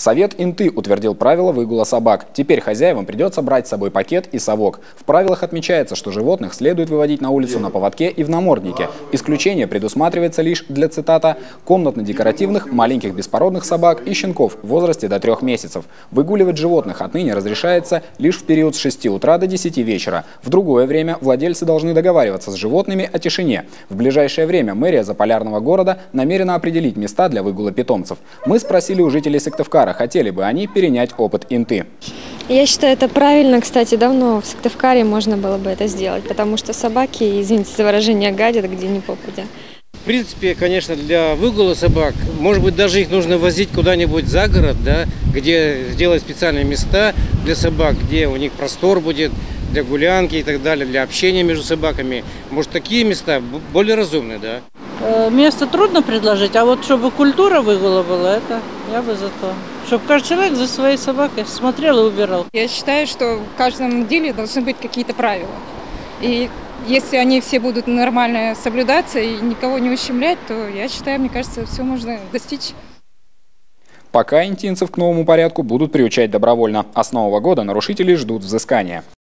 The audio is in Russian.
Совет Инты утвердил правила выгула собак. Теперь хозяевам придется брать с собой пакет и совок. В правилах отмечается, что животных следует выводить на улицу на поводке и в наморднике. Исключение предусматривается лишь для, цитата, «комнатно-декоративных, маленьких беспородных собак и щенков в возрасте до трех месяцев». Выгуливать животных отныне разрешается лишь в период с 6 утра до 10 вечера. В другое время владельцы должны договариваться с животными о тишине. В ближайшее время мэрия Заполярного города намерена определить места для выгула питомцев. Мы спросили у жителей Сыктывкара, хотели бы они перенять опыт Инты. Я считаю, это правильно. Кстати, давно в Сыктывкаре можно было бы это сделать, потому что собаки, извините за выражение, гадят где ни попадя. В принципе, конечно, для выгула собак, может быть, даже их нужно возить куда-нибудь за город, да, где сделать специальные места для собак, где у них простор будет для гулянки и так далее, для общения между собаками. Может, такие места более разумные, да. Э, место трудно предложить, а вот чтобы культура выгула была, это я бы за то. Чтобы каждый человек за своей собакой смотрел и убирал. Я считаю, что в каждом деле должны быть какие-то правила. И если они все будут нормально соблюдаться и никого не ущемлять, то я считаю, мне кажется, все можно достичь. Пока интинцев к новому порядку будут приучать добровольно, а с нового года нарушителей ждут взыскания.